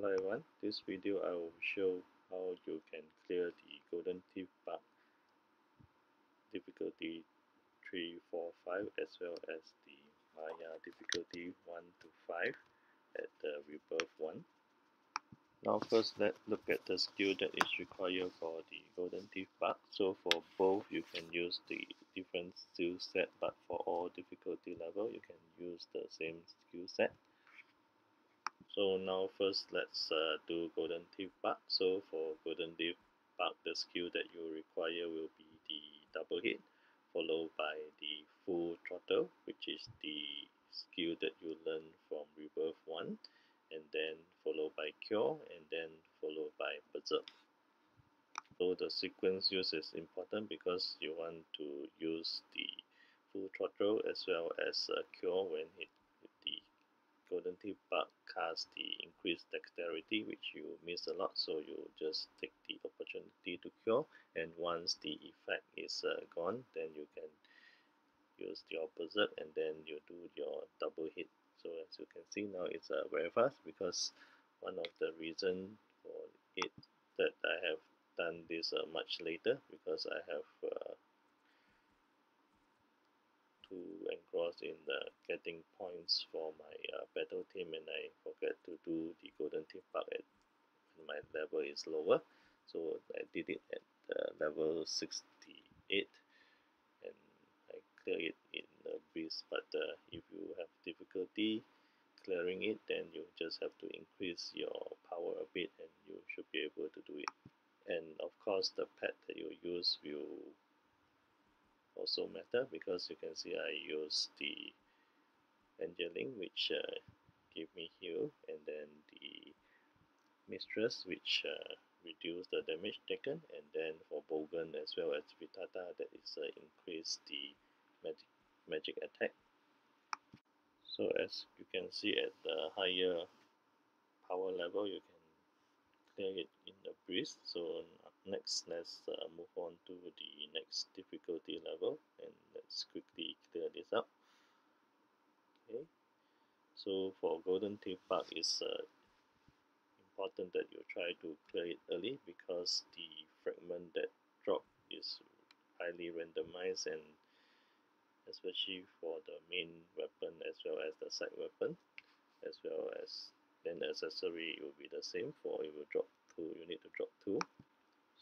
Hello everyone, this video I will show how you can clear the Golden Thief Bug difficulty 3, 4, 5 as well as the Maya difficulty 1 to 5 at the rebirth 1. Now first let's look at the skill that is required for the Golden Thief Bug. So for both you can use the different skill set but for all difficulty level you can use the same skill set so now first let's uh, do Golden Thief Bug so for Golden Thief Bug the skill that you require will be the double hit followed by the full throttle which is the skill that you learn from rebirth 1 and then followed by cure and then followed by berserk. So the sequence use is important because you want to use the full throttle as well as uh, cure when it the Golden Thief Bug cast the increased dexterity which you miss a lot so you just take the opportunity to cure. And once the effect is uh, gone then you can use the opposite and then you do your double hit. So as you can see now it's uh, very fast because one of the reason for it that I have done this uh, much later because I have uh, to engross in the getting points for my uh, battle team and I forget to do the Golden Thief Bug at my level is lower. So I did it at uh, level 68 and I clear it in a breeze. But uh, if you have difficulty clearing it then you just have to increase your power a bit and you should be able to do it. And of course the pet that you use will also matter because you can see I use the Angeling which uh, give me heal and then the Mistress which uh, reduce the damage taken and then for Bogan as well as Vitata that is uh, increase the magic, magic attack. So as you can see at the higher power level you can clear it in a breeze. So next let's uh, move on to the next difficulty level and let's quickly clear this up. Okay. So for Golden Thief Bug is uh, important that you try to clear it early because the fragment that drop is highly randomized and especially for the main weapon as well as the side weapon as well as then accessory it will be the same for it will drop two you need to drop two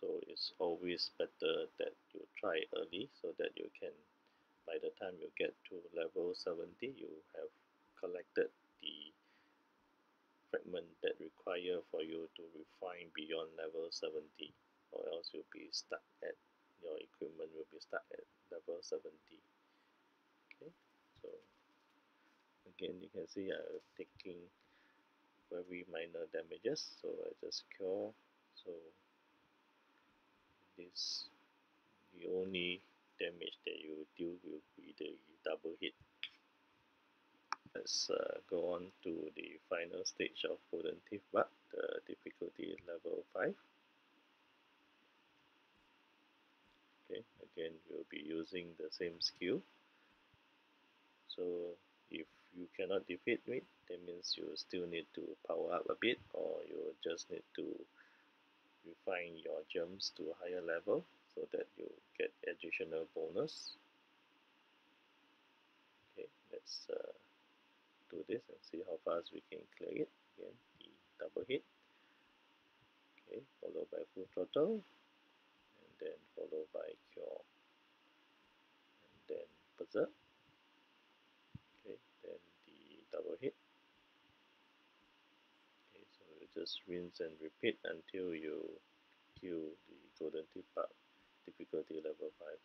so it's always better that you try early so that you can by the time you get to level 70 you have collected the fragment that require for you to refine beyond level 70 or else you'll be stuck at your equipment will be stuck at level 70 okay so again you can see I'm taking very minor damages so I just cure the only damage that you deal will be the double hit. Let's uh, go on to the final stage of Golden Thief Bug the difficulty level 5 okay again you'll be using the same skill. So if you cannot defeat it that means you still need to power up a bit or you just need to refine your gems to a higher level so that you get additional bonus. Okay let's uh, do this and see how fast we can clear it. Again the double hit. Okay followed by full throttle. And then followed by cure. And then berserk okay then the double hit just rinse and repeat until you kill the Golden Thief Bug difficulty level 5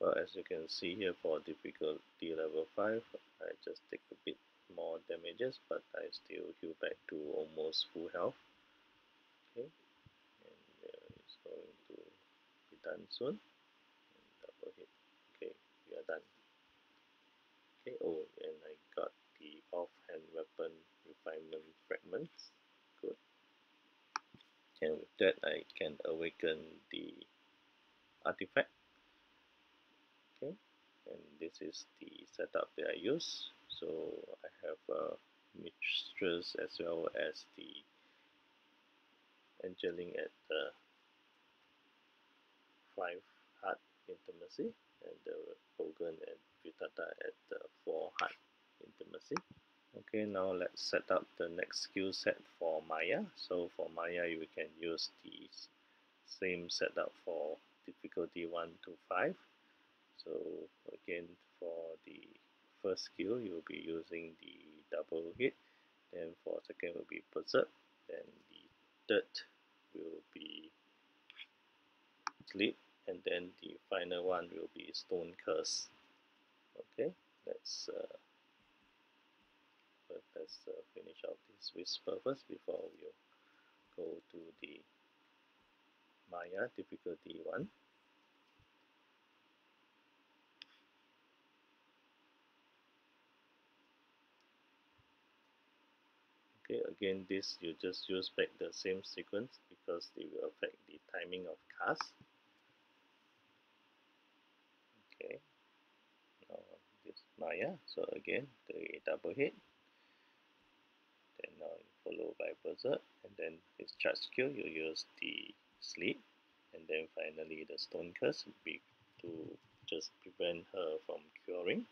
well as you can see here for difficulty level 5 I just take a bit more damages but I still heal back to almost full health. Okay and uh, it's going to be done soon. And double hit. Okay we are done. Okay oh and I got the offhand weapon refinement fragments. Good. And with that I can awaken the artifact? Okay. And this is the setup that I use. So I have a mistress as well as the Angeling at the five heart intimacy and the Bogan and Vitata at the four heart intimacy. Okay, now let's set up the next skill set for Maya. So for Maya, you can use the same setup for difficulty 1 to 5. So again, for the first skill, you'll be using the double hit. Then for second will be berserk. Then the third will be sleep. And then the final one will be stone curse. Okay, let's uh, let's uh, finish out this whisper first before we go to the Maya difficulty 1. okay again this you just use back the same sequence because they will affect the timing of cast. Okay. Now this Maya so again the double hit followed by Berserk and then his charge skill you use the sleep and then finally the stone curse be to just prevent her from curing.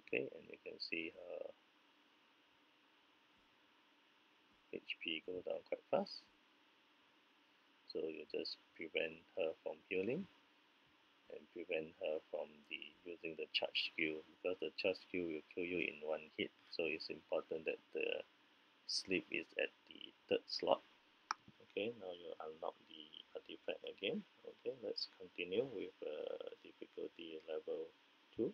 Okay and you can see her HP go down quite fast. So you just prevent her from healing and prevent her from the using the charge skill because the charge skill will kill you in one hit. So it's important that the sleep is at the third slot. Okay now you unlock the artifact again. Okay let's continue with uh, difficulty level 2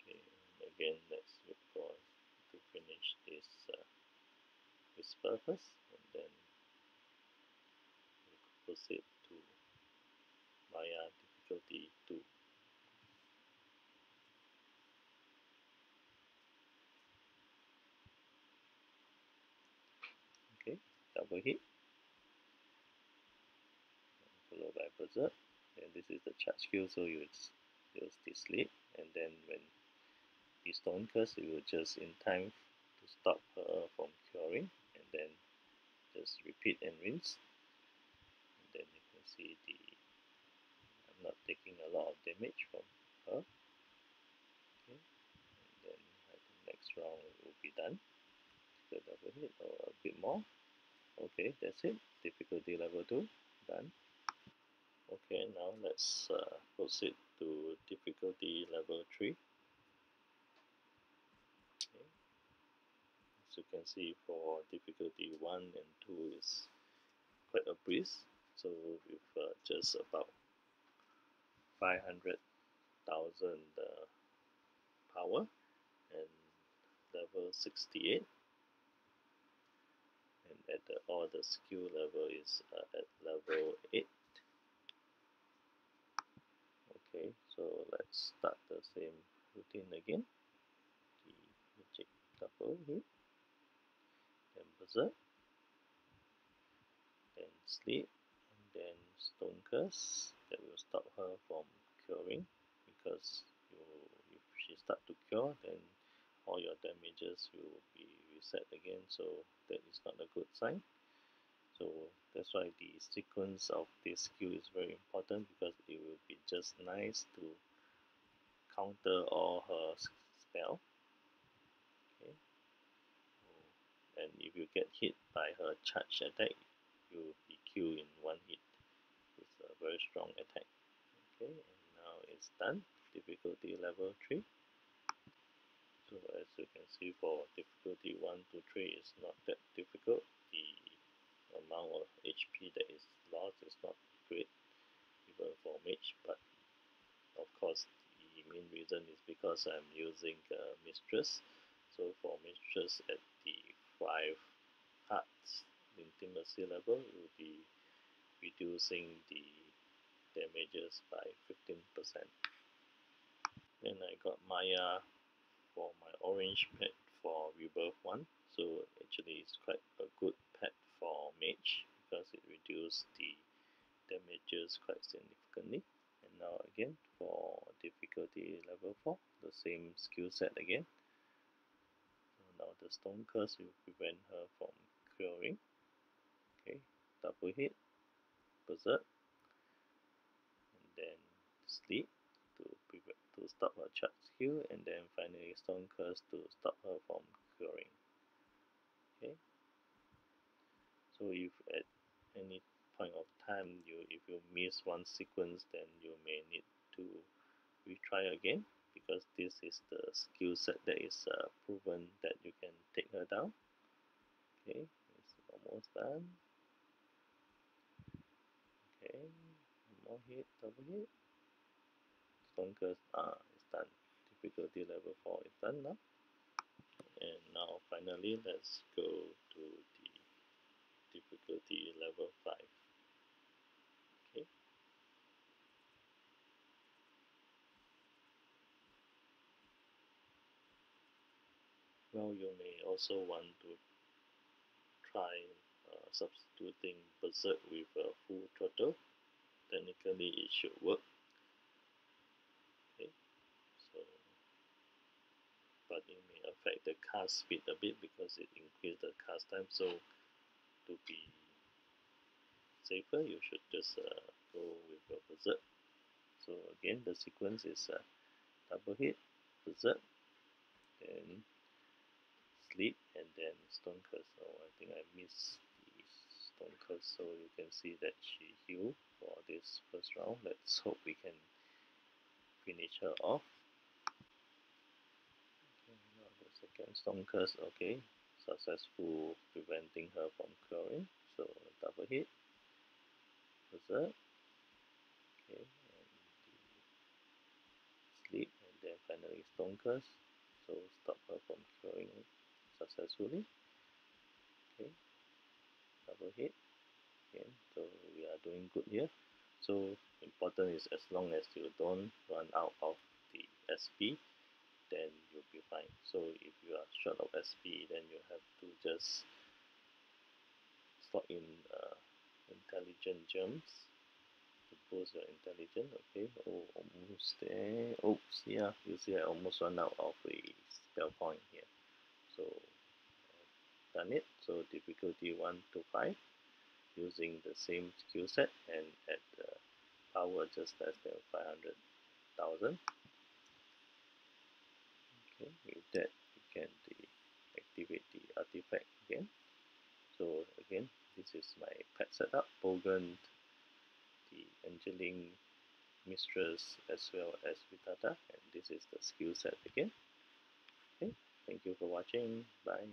okay again let's look for to finish this uh, this purpose and then we'll proceed to Maya difficulty 2 okay double hit followed by berserk and this is the charge skill so you use the sleep. And then when the stone curse it will just in time to stop her from curing and then just repeat and rinse. And then you can see the I'm not taking a lot of damage from her. Okay. And then I think next round will be done. Double hit or a bit more okay that's it. Difficulty level 2 done. Okay now let's uh, proceed to difficulty level 3 okay. as you can see for difficulty 1 and 2 is quite a breeze. So with uh, just about 500,000 uh, power and level 68 and at the all the skill level is uh, at level 8 okay so let's start the same routine again. The magic double hit then berserk. Then sleep. And then stone curse. That will stop her from curing. Because you if she start to cure then all your damages will be reset again so that is not a good sign. So that's why the sequence of this skill is very important because it will be just nice to counter all her spell. Okay. And if you get hit by her charge attack you will be killed in one hit. It's a very strong attack. Okay and now it's done. Difficulty level 3 so as you can see for difficulty 1 to 3 is not that difficult. The amount of HP that is lost is not great even for mage but of course the main reason is because I'm using uh, mistress. So for mistress at the 5 hearts intimacy level will be reducing the damages by 15% then I got Maya for my orange pet for rebirth 1 so actually it's quite a good pet for mage because it reduces the damages quite significantly. And now again for difficulty level 4 the same skill set again. So now the stone curse will prevent her from curing. Okay double hit berserk. And then sleep to prevent to stop her charge skill and then finally stone curse to stop her from curing. Okay? So if at any point of time you if you miss one sequence then you may need to retry again because this is the skill set that is uh, proven that you can take her down. Okay? It's almost done. Okay. One more hit double hit ah it's done difficulty level 4 is done now and now finally let's go to the difficulty level 5 okay. Well you may also want to try uh, substituting berserk with a full throttle. Technically it should work okay so but it may affect the cast speed a bit because it increase the cast time. So to be safer you should just uh, go with your berserk so again the sequence is uh, double hit berserk then sleep and then stone curse. So I think I missed the stone curse so you can see that she healed for this first round. Let's hope we can finish her off okay, stone curse okay successful preventing her from curing so double hit. Berserk okay and sleep and then finally stone curse. So stop her from curing successfully. Okay double hit. Okay so we are doing good here. So important is as long as you don't run out of the SP then you'll be fine. So if you are short of SP then you have to just slot in uh, intelligent gems to boost your intelligence okay? Oh almost there. Oops yeah you see I almost run out of a spell point here. So done it. So difficulty 1 to 5 using the same skill set and at the power just less than 500,000 okay with that we can activate the artifact again. So again this is my pet setup Bogan the Angeling Mistress as well as Vitata and this is the skill set again. Okay thank you for watching. Bye